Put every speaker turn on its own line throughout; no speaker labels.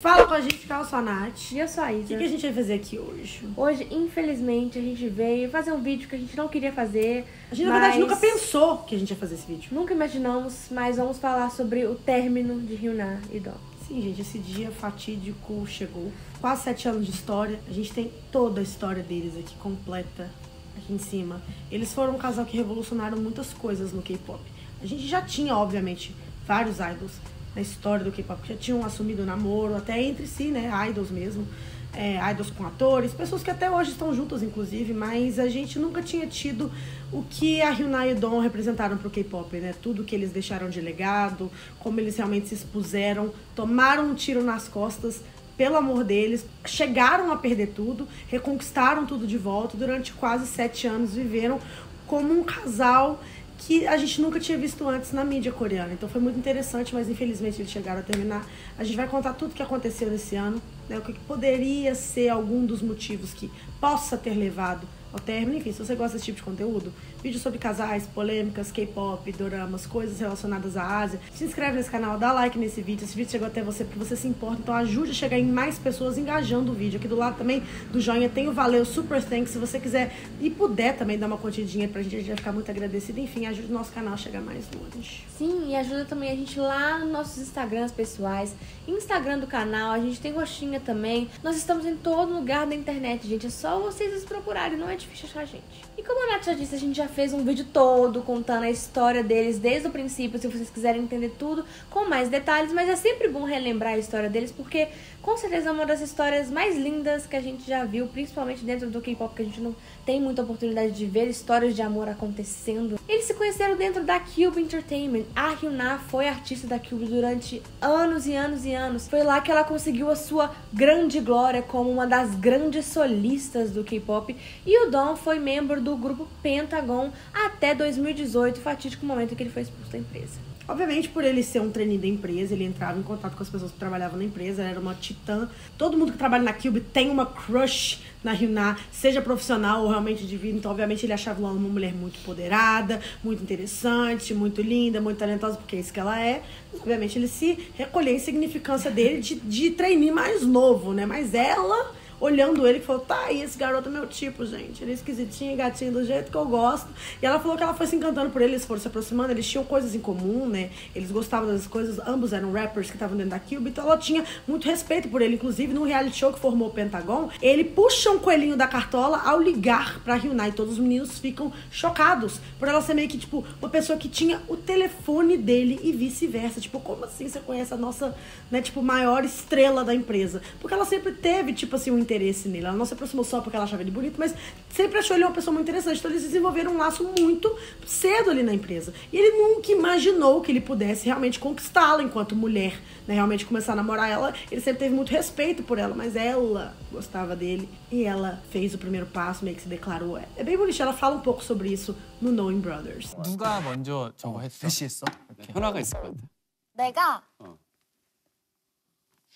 Fala com a gente, Carl Sonati.
E eu sou a
O
Isa.
que, que a gente vai fazer aqui hoje?
Hoje, infelizmente, a gente veio fazer um vídeo que a gente não queria fazer.
A gente, na verdade,
mas
nunca pensou que a gente ia fazer esse vídeo.
Nunca imaginamos, mas vamos falar sobre o término de Hyuna e Dom.
Sim, gente, esse dia fatídico chegou. Quase sete anos de história. A gente tem toda a história deles aqui completa, aqui em cima. Eles foram um casal que revolucionaram muitas coisas no K-pop. A gente já tinha, obviamente, vários idols na história do K-pop já tinham assumido namoro, até entre si, né? Idols mesmo. É, idols com atores, pessoas que até hoje estão juntas, inclusive, mas a gente nunca tinha tido o que a Hyuna e o Dom representaram pro K-pop, né? Tudo que eles deixaram de legado, como eles realmente se expuseram, tomaram um tiro nas costas pelo amor deles, chegaram a perder tudo, reconquistaram tudo de volta, durante quase sete anos viveram como um casal que a gente nunca tinha visto antes na mídia coreana. Então foi muito interessante, mas infelizmente eles chegaram a terminar. A gente vai contar tudo o que aconteceu nesse ano, né? O que poderia ser algum dos motivos que possa ter levado ao término. Enfim, se você gosta desse tipo de conteúdo, vídeos sobre casais, polêmicas, K-pop, doramas, coisas relacionadas à Ásia, se inscreve nesse canal, dá like nesse vídeo. Esse vídeo chegou até você porque você se importa, então ajude a chegar em mais pessoas engajando o vídeo. Aqui do lado também do joinha tem o Valeu Super Thanks. Se você quiser e puder também dar uma dinheiro pra gente, a gente vai ficar muito agradecido. Enfim, ajude o nosso canal a chegar mais longe.
Sim, e ajuda também a gente lá nos nossos Instagrams pessoais, Instagram do canal, a gente tem roxinha também. Nós estamos em todo lugar da internet, gente. É só vocês nos procurarem, não é difícil achar a gente. E como a Nath já disse, a gente já fez um vídeo todo contando a história deles desde o princípio, se vocês quiserem entender tudo com mais detalhes, mas é sempre bom relembrar a história deles, porque com certeza é uma das histórias mais lindas que a gente já viu, principalmente dentro do K-pop, que a gente não tem muita oportunidade de ver histórias de amor acontecendo. Eles se conheceram dentro da Cube Entertainment. A Hyuna foi artista da Cube durante anos e anos e anos. Foi lá que ela conseguiu a sua grande glória como uma das grandes solistas do K-pop. E o Dom foi membro do grupo Pentagon até 2018, fatídico momento em que ele foi expulso da empresa.
Obviamente, por ele ser um trainee da empresa, ele entrava em contato com as pessoas que trabalhavam na empresa, era uma titã. Todo mundo que trabalha na Cube tem uma crush na Hyuna, seja profissional ou realmente de vida. Então, obviamente, ele achava ela uma mulher muito empoderada, muito interessante, muito linda, muito talentosa, porque é isso que ela é. Obviamente, ele se recolheu em significância dele de, de mais novo, né? Mas ela olhando ele, que falou: tá aí, esse garoto é meu tipo, gente. Ele é esquisitinho, gatinho, do jeito que eu gosto. E ela falou que ela foi se encantando por ele, eles foram se aproximando, eles tinham coisas em comum, né? Eles gostavam das coisas, ambos eram rappers que estavam dentro da Cube, então ela tinha muito respeito por ele. Inclusive, no reality show que formou o Pentagon, ele puxa um coelhinho da cartola ao ligar pra. E todos os meninos ficam chocados por ela ser meio que, tipo, uma pessoa que tinha o telefone dele e vice-versa. Tipo, como assim você conhece a nossa, né, tipo, maior estrela da empresa? Porque ela sempre teve, tipo assim, um interesse nele. Ela não se aproximou só porque ela achava ele bonito, mas sempre achou ele uma pessoa muito interessante. Então eles desenvolveram um laço muito cedo ali na empresa. E ele nunca imaginou que ele pudesse realmente conquistá-la enquanto mulher, né? Realmente começar a namorar ela. Ele sempre teve muito respeito por ela, mas ela gostava dele. E ela fez o primeiro passo, meio que se declarou. É bem bonitinho. Ela fala um pouco sobre isso no Knowing Brothers.
누가 먼저 저거 했어?
대시했어?
이렇게.
현아가 있을 것 같아.
내가
어.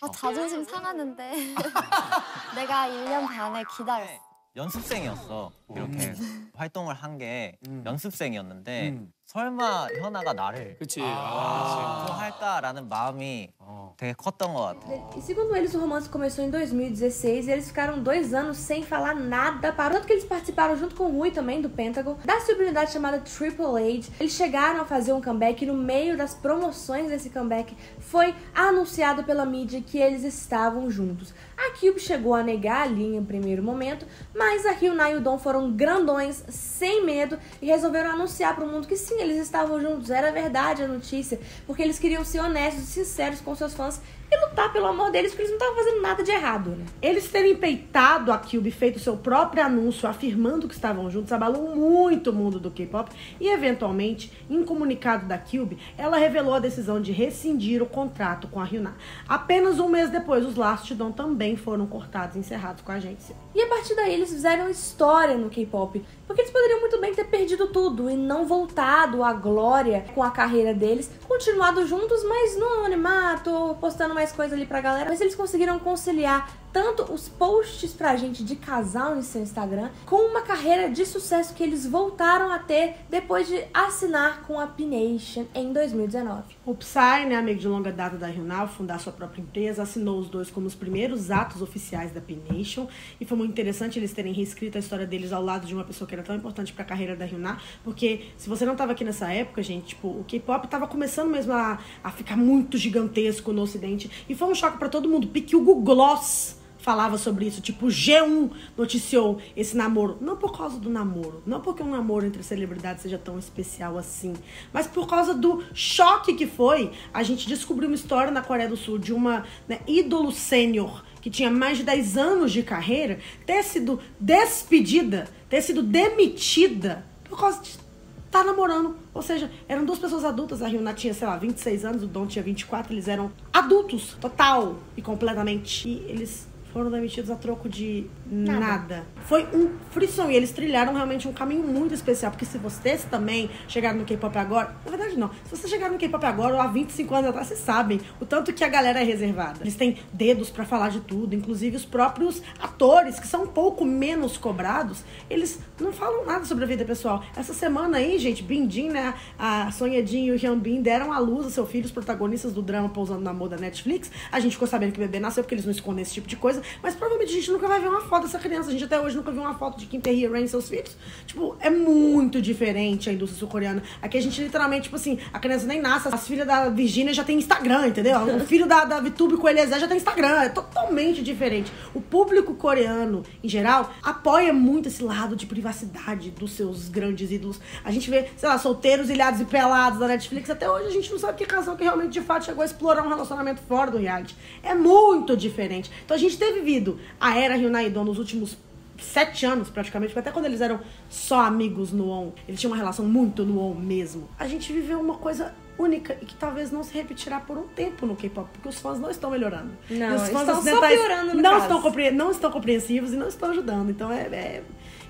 아, 자존심 상하는데 내가 1년 반을 기다렸어.
연습생이었어. 이렇게 활동을 한 게
음.
연습생이었는데
음.
설마 현아가 나를
그치.
또
아.
할까라는 마음이
어.
되게 컸던 것 같아.
E segundo eles, o romance começou em 2016 e eles ficaram dois anos sem falar nada. Para tanto que eles participaram junto com o Rui também do Pentagon da celebridade chamada Triple H. Eles chegaram a fazer um comeback e no meio das promoções desse comeback foi anunciado pela mídia que eles estavam juntos. A Cube chegou a negar ali em primeiro momento, mas a Hyuna e o Dom foram grandões, sem medo, e resolveram anunciar para o mundo que sim, eles estavam juntos. Era verdade a notícia, porque eles queriam ser honestos e sinceros com seus fãs e lutar pelo amor deles, porque eles não estavam fazendo nada de errado, né?
Eles terem peitado a Cube, feito seu próprio anúncio afirmando que estavam juntos, abalou muito o mundo do K-pop e, eventualmente, em comunicado da Cube, ela revelou a decisão de rescindir o contrato com a Hyuna. Apenas um mês depois, os laços de Dom também foram cortados e encerrados com a agência.
E a partir daí eles fizeram história no K-pop, porque eles poderiam muito bem ter perdido tudo e não voltado à glória com a carreira deles, continuado juntos, mas no anonimato, postando mais coisa ali pra galera. Mas eles conseguiram conciliar tanto os posts pra gente de casal no seu Instagram, com uma carreira de sucesso que eles voltaram a ter depois de assinar com a P-Nation em 2019.
O Psy, né, amigo de longa data da Hyunal, fundar sua própria empresa, assinou os dois como os primeiros atos oficiais da P-Nation e foi muito interessante eles terem reescrito a história deles ao lado de uma pessoa que era tão importante pra carreira da Hyunal, porque se você não tava aqui nessa época, gente, tipo, o K-pop tava começando mesmo a, a ficar muito gigantesco no ocidente. E foi um choque pra todo mundo, porque o Gloss falava sobre isso, tipo, G1 noticiou esse namoro, não por causa do namoro, não porque um namoro entre celebridades seja tão especial assim, mas por causa do choque que foi a gente descobrir uma história na Coreia do Sul de uma né, ídolo sênior que tinha mais de 10 anos de carreira, ter sido despedida, ter sido demitida por causa de estar namorando. Ou seja, eram duas pessoas adultas. A Ryuna tinha, sei lá, 26 anos, o Don tinha 24. Eles eram adultos, total e completamente. E eles foram demitidos a troco de nada.
Nada.
Foi um frisson e eles trilharam realmente um caminho muito especial, porque se vocês também chegaram no K-pop agora, na verdade não, se vocês chegaram no K-pop agora ou há 25 anos atrás, vocês sabem o tanto que a galera é reservada. Eles têm dedos pra falar de tudo, inclusive os próprios atores, que são um pouco menos cobrados, eles não falam nada sobre a vida pessoal. Essa semana aí, gente, Bindin, né, a Sonhadinho e o Hyun Bin deram à luz a seu filho, os protagonistas do drama Pousando na Moda Netflix. A gente ficou sabendo que o bebê nasceu porque eles não escondem esse tipo de coisa, mas provavelmente a gente nunca vai ver uma foto dessa criança. A gente até hoje nunca viu uma foto de Kim Tae Ren e seus filhos. Tipo, é muito diferente a indústria sul-coreana. Aqui a gente literalmente, tipo assim, a criança nem nasce, as filhas da Virgínia já tem Instagram, entendeu? O filho da, da Vitube com Eliezer já tem Instagram. É totalmente diferente. O público coreano, em geral, apoia muito esse lado de privacidade dos seus grandes ídolos. A gente vê, sei lá, solteiros, ilhados e pelados da Netflix. Até hoje a gente não sabe que casal que realmente, de fato, chegou a explorar um relacionamento fora do reality. É muito diferente. Então a gente ter vivido a era Hyunai Do nos últimos sete anos, praticamente, porque até quando eles eram só amigos no ON, eles tinham uma relação muito no ON mesmo. A gente viveu uma coisa única e que talvez não se repetirá por um tempo no K-pop, porque os fãs não estão melhorando.
Não,
E os
estão só piorando no
não
caso.
estão, não estão compreensivos e não estão ajudando. Então é, é-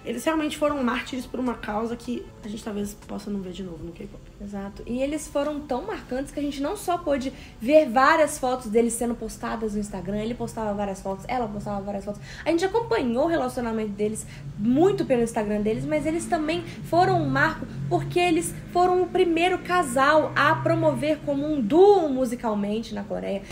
Eles realmente foram mártires por uma causa que a gente talvez possa não ver de novo no K-pop.
Exato. E eles foram tão marcantes que a gente não só pôde ver várias fotos deles sendo postadas no Instagram, ele postava várias fotos, ela postava várias fotos. A gente acompanhou o relacionamento deles muito pelo Instagram deles, mas eles também foram um marco porque eles foram o primeiro casal a promover como um duo musicalmente na Coreia.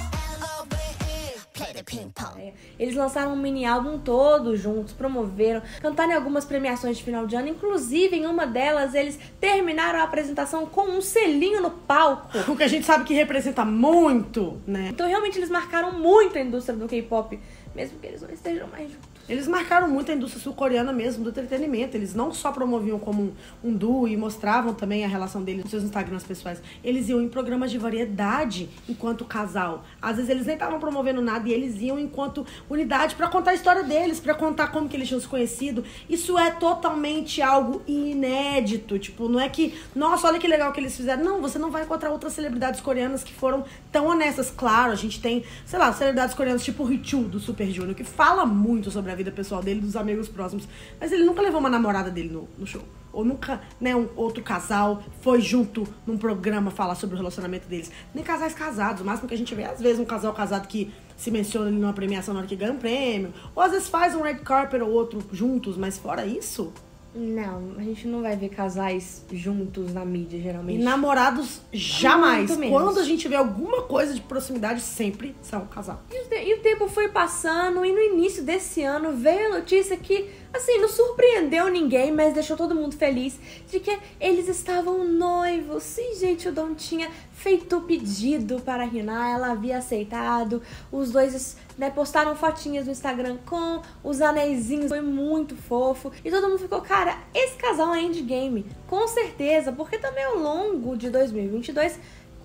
Eles lançaram um mini álbum todos juntos, promoveram, cantaram em algumas premiações de final de ano. Inclusive, em uma delas, eles terminaram a apresentação com um selinho no palco.
O que a gente sabe que representa muito, né?
Então, realmente, eles marcaram muito a indústria do K-pop, mesmo que eles não estejam mais juntos.
Eles marcaram muito a indústria sul-coreana mesmo, do entretenimento. Eles não só promoviam como um, um duo e mostravam também a relação deles nos seus Instagrams pessoais. Eles iam em programas de variedade enquanto casal. Às vezes eles nem estavam promovendo nada e eles iam enquanto unidade pra contar a história deles, pra contar como que eles tinham se conhecido. Isso é totalmente algo inédito. Tipo, não é que, nossa, olha que legal que eles fizeram. Não, você não vai encontrar outras celebridades coreanas que foram tão honestas. Claro, a gente tem, sei lá, celebridades coreanas tipo o Richu do Super Junior, que fala muito sobre a vida pessoal dele, dos amigos próximos. Mas ele nunca levou uma namorada dele no, no show. Ou nunca, né, um outro casal foi junto num programa falar sobre o relacionamento deles. Nem casais casados. O máximo que a gente vê, às vezes, um casal casado que se menciona numa premiação na hora que ganha um prêmio. Ou às vezes faz um red carpet ou outro juntos. Mas fora isso,
Não, a gente não vai ver casais juntos na mídia,
e
geralmente.
namorados jamais.
Muito menos.
Quando a gente vê alguma coisa de proximidade, sempre são casal.
E E o tempo foi passando e no início desse ano veio a notícia que, assim, não surpreendeu ninguém, mas deixou todo mundo feliz de que eles estavam noivos. Sim, gente, o Dom tinha feito o pedido para a Rina, ela havia aceitado. Os dois né, postaram fotinhas no Instagram com os anéisinhos, foi muito fofo. E todo mundo ficou, cara, esse casal é endgame. Com certeza, porque também ao longo de 2022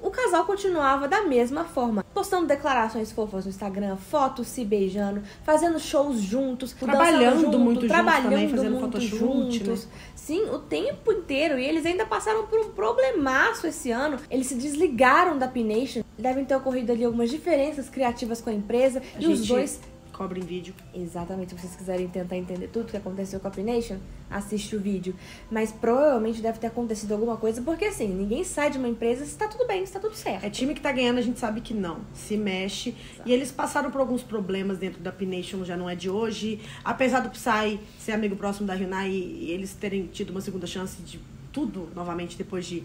o casal continuava da mesma forma, postando declarações fofas no Instagram, fotos se beijando, fazendo shows juntos,
Trabalhando
junto,
muito juntos
trabalhando
também, fazendo
muito juntos.
né?
Sim, o tempo inteiro. E eles ainda passaram por um problemaço esse ano. Eles se desligaram da P-Nation. Devem ter ocorrido ali algumas diferenças criativas com a empresa. E os dois
cobre em vídeo.
Exatamente, se vocês quiserem tentar entender tudo que aconteceu com a P-Nation, assiste o vídeo. Mas provavelmente deve ter acontecido alguma coisa, porque assim, ninguém sai de uma empresa se tá tudo bem, se tá tudo certo.
É time que tá ganhando, a gente sabe que não. Se mexe. E eles passaram por alguns problemas dentro da P-Nation, já não é de hoje. Apesar do Psy ser amigo próximo da Hyunai e eles terem tido uma segunda chance de tudo novamente depois de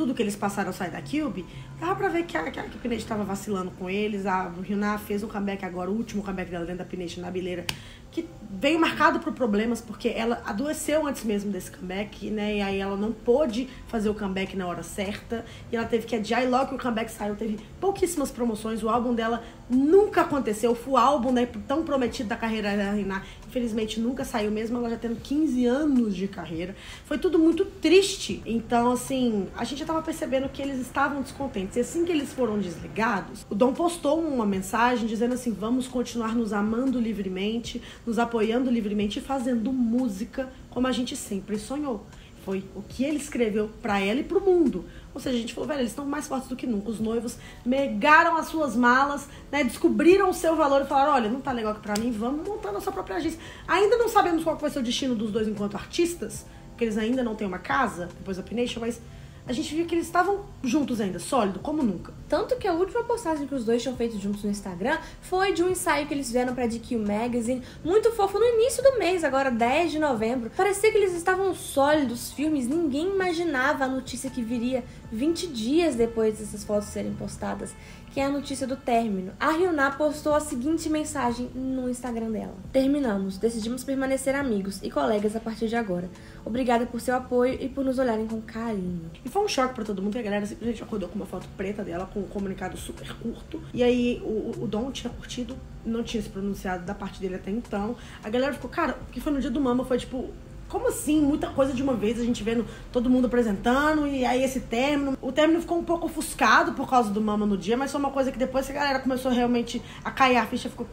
tudo que eles passaram sair da Cube, dava pra ver que a, que a Pinete estava vacilando com eles. A Hyuna fez um comeback agora, o último comeback dela dentro da Pinete na bileira, que veio marcado por problemas, porque ela adoeceu antes mesmo desse comeback, né? E aí ela não pôde fazer o comeback na hora certa. E ela teve que adiar. E logo que o comeback saiu, teve pouquíssimas promoções. O álbum dela nunca aconteceu. Foi o álbum né, tão prometido da carreira da Rina. Infelizmente nunca saiu mesmo, ela já tendo 15 anos de carreira. Foi tudo muito triste. Então, assim, a gente já tava percebendo que eles estavam descontentes. E assim que eles foram desligados, o Dom postou uma mensagem dizendo assim: vamos continuar nos amando livremente, nos apoiando livremente e fazendo música como a gente sempre sonhou. Foi o que ele escreveu para ela e pro mundo. Ou seja, a gente falou, velho, eles estão mais fortes do que nunca. Os noivos negaram as suas malas, né? Descobriram o seu valor e falaram, olha, não tá legal aqui pra mim, vamos montar nossa própria agência. Ainda não sabemos qual vai ser o destino dos dois enquanto artistas, porque eles ainda não têm uma casa, depois da Pination, mas a gente viu que eles estavam juntos ainda, sólido, como nunca.
Tanto que a última postagem que os dois tinham feito juntos no Instagram foi de um ensaio que eles fizeram pra GQ Magazine, muito fofo, no início do mês, agora 10 de novembro. Parecia que eles estavam sólidos, firmes, ninguém imaginava a notícia que viria 20 dias depois dessas fotos serem postadas que é a notícia do término. A Ryuna postou a seguinte mensagem no Instagram dela: Terminamos, decidimos permanecer amigos e colegas a partir de agora. Obrigada por seu apoio e por nos olharem com carinho.
E foi um choque pra todo mundo, a galera simplesmente acordou com uma foto preta dela, com um comunicado super curto. E aí o, o Dom tinha curtido, não tinha se pronunciado da parte dele até então. A galera ficou, cara, que foi no dia do Mama foi tipo, como assim? Muita coisa de uma vez, a gente vendo todo mundo apresentando, e aí esse término. O término ficou um pouco ofuscado por causa do Mama no dia, mas foi uma coisa que depois que a galera começou realmente a cair a ficha, ficou.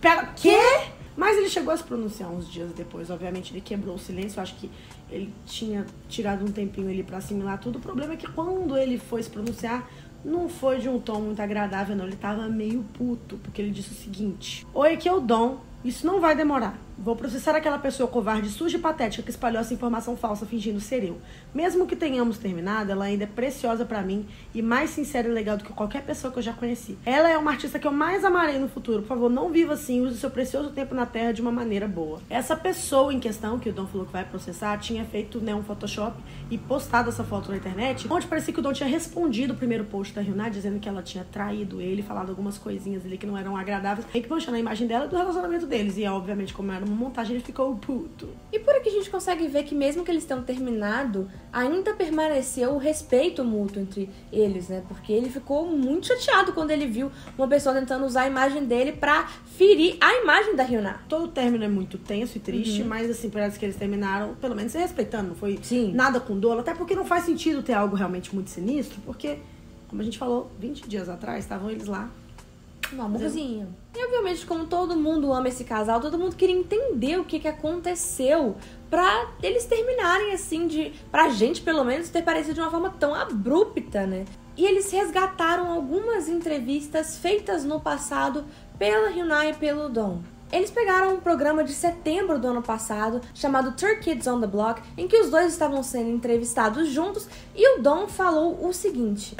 Pera, quê? Mas ele chegou a se pronunciar uns dias depois, obviamente ele quebrou o silêncio, eu acho que ele tinha tirado um tempinho ali para assimilar tudo. O problema é que quando ele foi se pronunciar, não foi de um tom muito agradável, não. Ele tava meio puto, porque ele disse o seguinte: Oi, aqui é o Dom, isso não vai demorar. Vou processar aquela pessoa covarde, suja e patética que espalhou essa informação falsa fingindo ser eu. Mesmo que tenhamos terminado, ela ainda é preciosa para mim e mais sincera e legal do que qualquer pessoa que eu já conheci. Ela é uma artista que eu mais amarei no futuro. Por favor, não viva assim, use seu precioso tempo na Terra de uma maneira boa. Essa pessoa em questão, que o Dom falou que vai processar, tinha feito né, um Photoshop e postado essa foto na internet, onde parecia que o Dom tinha respondido o primeiro post da Ryuna, dizendo que ela tinha traído ele, falado algumas coisinhas ali que não eram agradáveis, e que manchando a imagem dela e do relacionamento deles. E obviamente, como era uma montagem, ele ficou puto.
E por aqui a gente consegue ver que mesmo que eles tenham terminado, ainda permaneceu o respeito mútuo entre eles, né? Porque ele ficou muito chateado quando ele viu uma pessoa tentando usar a imagem dele pra ferir a imagem da Ryuna.
Todo término é muito tenso e triste, mas assim, parece que eles terminaram, pelo menos se respeitando, não foi
Sim.
nada com dolo, até porque não faz sentido ter algo realmente muito sinistro, porque, como a gente falou, 20 dias atrás, estavam eles lá.
Um amorzinho. E obviamente, como todo mundo ama esse casal, todo mundo queria entender o que, que aconteceu pra eles terminarem assim, de. pra gente pelo menos ter parecido de uma forma tão abrupta, né? E eles resgataram algumas entrevistas feitas no passado pela Hyunai e pelo Dom. Eles pegaram um programa de setembro do ano passado, chamado Tur Kids on the Block, em que os dois estavam sendo entrevistados juntos e o Dom falou o seguinte.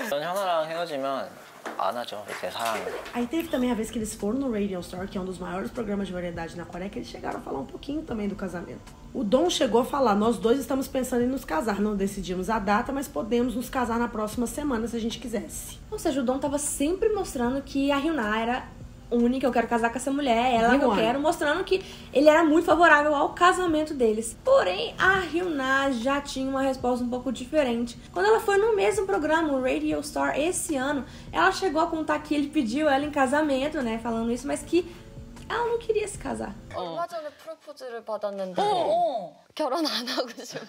안 하죠. 제 사랑.
Aí teve também a vez que eles foram no Radio Star, que é um dos maiores programas de variedade na Coreia, que eles chegaram a falar um pouquinho também do casamento. O Dom chegou a falar: Nós dois estamos pensando em nos casar. Não decidimos a data, mas podemos nos casar na próxima semana se a gente quisesse.
Ou seja, o Dom tava sempre mostrando que a Hyuna era única, eu quero casar com essa mulher, é ela que eu
é.
quero, mostrando que ele era muito favorável ao casamento deles. Porém, a Hyuna já tinha uma resposta um pouco diferente. Quando ela foi no mesmo programa, o Radio Star, esse ano, ela chegou a contar que ele pediu ela em casamento, né, falando isso, mas que ela não queria se casar.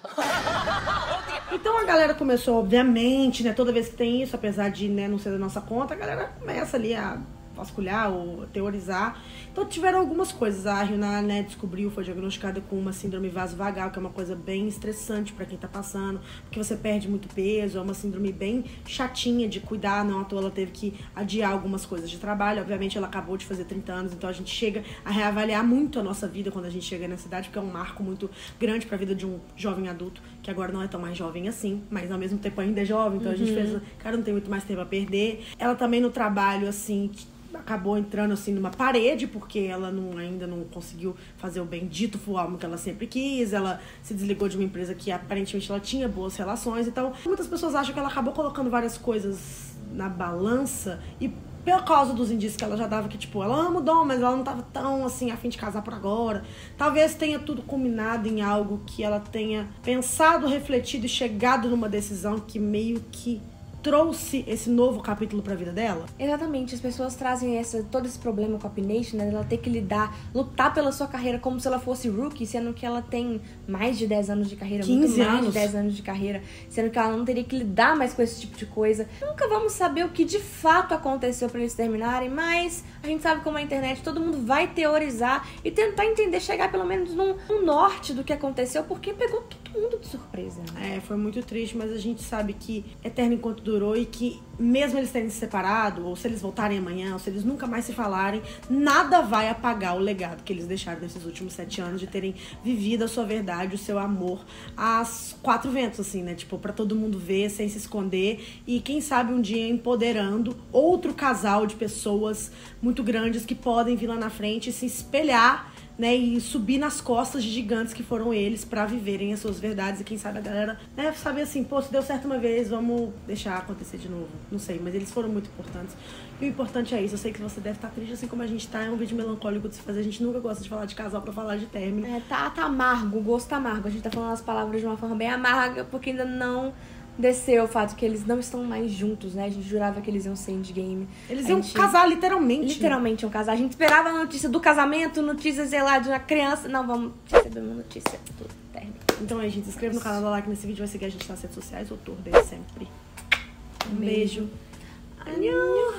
Então a galera começou, obviamente, né? Toda vez que tem isso, apesar de né, não ser da nossa conta, a galera começa ali a vasculhar ou teorizar. Então tiveram algumas coisas. A Ryuna né, descobriu, foi diagnosticada com uma síndrome vasovagal, que é uma coisa bem estressante para quem tá passando, porque você perde muito peso, é uma síndrome bem chatinha de cuidar, não à toa ela teve que adiar algumas coisas de trabalho. Obviamente ela acabou de fazer 30 anos, então a gente chega a reavaliar muito a nossa vida quando a gente chega nessa idade, porque é um marco muito grande para a vida de um jovem adulto, que agora não é tão mais jovem assim, mas ao mesmo tempo ainda é jovem, então a gente fez, cara, não tem muito mais tempo a perder. Ela também no trabalho assim, acabou entrando assim numa parede porque ela não, ainda não conseguiu fazer o bendito full que ela sempre quis. Ela se desligou de uma empresa que aparentemente ela tinha boas relações. Então, muitas pessoas acham que ela acabou colocando várias coisas na balança e por causa dos indícios que ela já dava que tipo, ela ama o Dom, mas ela não tava tão assim a fim de casar por agora. Talvez tenha tudo combinado em algo que ela tenha pensado, refletido e chegado numa decisão que meio que trouxe esse novo capítulo pra vida dela?
Exatamente, as pessoas trazem essa, todo esse problema com a Pination, né? Ela ter que lidar, lutar pela sua carreira como se ela fosse rookie, sendo que ela tem mais de 10 anos de carreira,
15
muito mais
anos.
de 10 anos de carreira, sendo que ela não teria que lidar mais com esse tipo de coisa. Nunca vamos saber o que de fato aconteceu pra eles terminarem, mas a gente sabe como é a internet, todo mundo vai teorizar e tentar entender, chegar pelo menos num, num norte do que aconteceu, porque pegou todo mundo de surpresa. né?
É, foi muito triste, mas a gente sabe que eterno enquanto durou e que mesmo eles terem se separado, ou se eles voltarem amanhã, ou se eles nunca mais se falarem, nada vai apagar o legado que eles deixaram nesses últimos sete anos de terem vivido a sua verdade, o seu amor às quatro ventos, assim, né? Tipo, pra todo mundo ver, sem se esconder. E quem sabe um dia empoderando outro casal de pessoas muito grandes que podem vir lá na frente e se espelhar né, e subir nas costas de gigantes que foram eles pra viverem as suas verdades e quem sabe a galera, né, saber assim, pô, se deu certo uma vez, vamos deixar acontecer de novo. Não sei, mas eles foram muito importantes. E o importante é isso, eu sei que você deve estar triste assim como a gente tá, é um vídeo melancólico de se fazer, a gente nunca gosta de falar de casal pra falar de término.
É, tá, tá amargo, gosto tá amargo. A gente tá falando as palavras de uma forma bem amarga, porque ainda não desceu o fato que eles não estão mais juntos, né? A gente jurava que eles iam ser endgame.
Eles iam
gente-
casar literalmente.
Literalmente iam casar. A gente esperava a notícia do casamento, notícia, sei lá, de uma criança. Não, vamos receber uma notícia do término.
Então é, gente, se inscreva no canal, dá like nesse vídeo, vai seguir a gente nas redes sociais, o tour dele sempre. Um beijo.
Beijo.
Anhão.